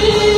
you.